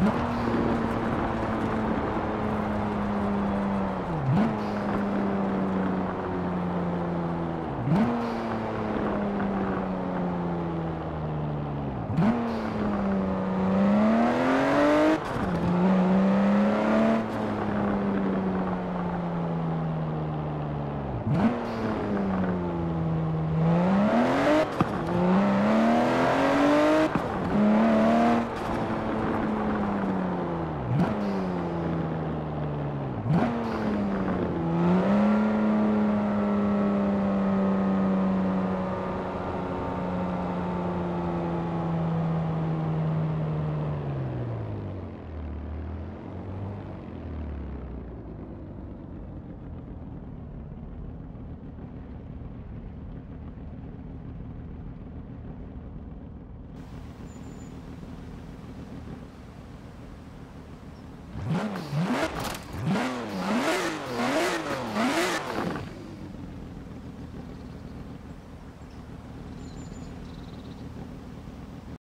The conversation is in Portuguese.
Não.